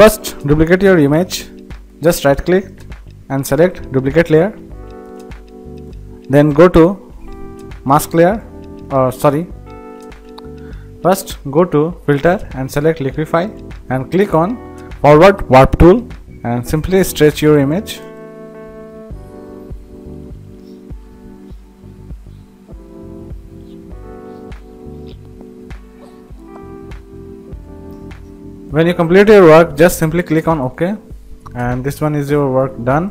first duplicate your image. Just right click and select duplicate layer. Then go to mask layer or sorry. First go to filter and select liquify and click on forward warp tool and simply stretch your image when you complete your work just simply click on ok and this one is your work done.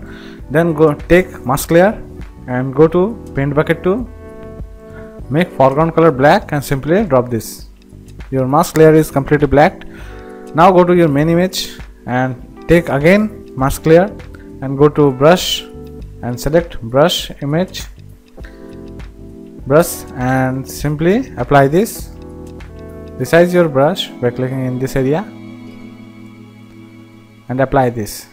Then go take mask layer and go to paint bucket tool make foreground color black and simply drop this. Your mask layer is completely black now go to your main image and take again mask layer and go to brush and select brush image. Brush and simply apply this. Resize your brush by clicking in this area and apply this.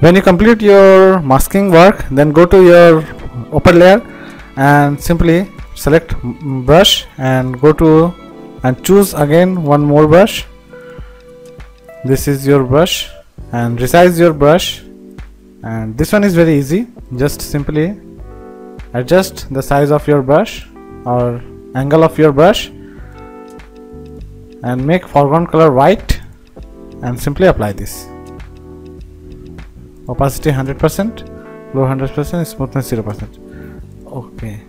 When you complete your masking work, then go to your upper layer and simply select brush and go to and choose again one more brush. This is your brush and resize your brush. And this one is very easy. Just simply adjust the size of your brush or angle of your brush and make foreground color white and simply apply this. Opacity 100% low 100% smoothness 0% okay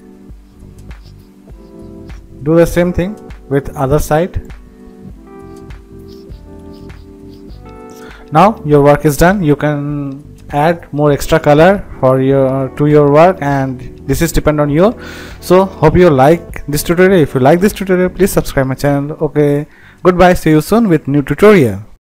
do the same thing with other side. Now your work is done. You can add more extra color for your to your work and this is depend on you so hope you like this tutorial. If you like this tutorial please subscribe my channel. Okay. Goodbye. See you soon with new tutorial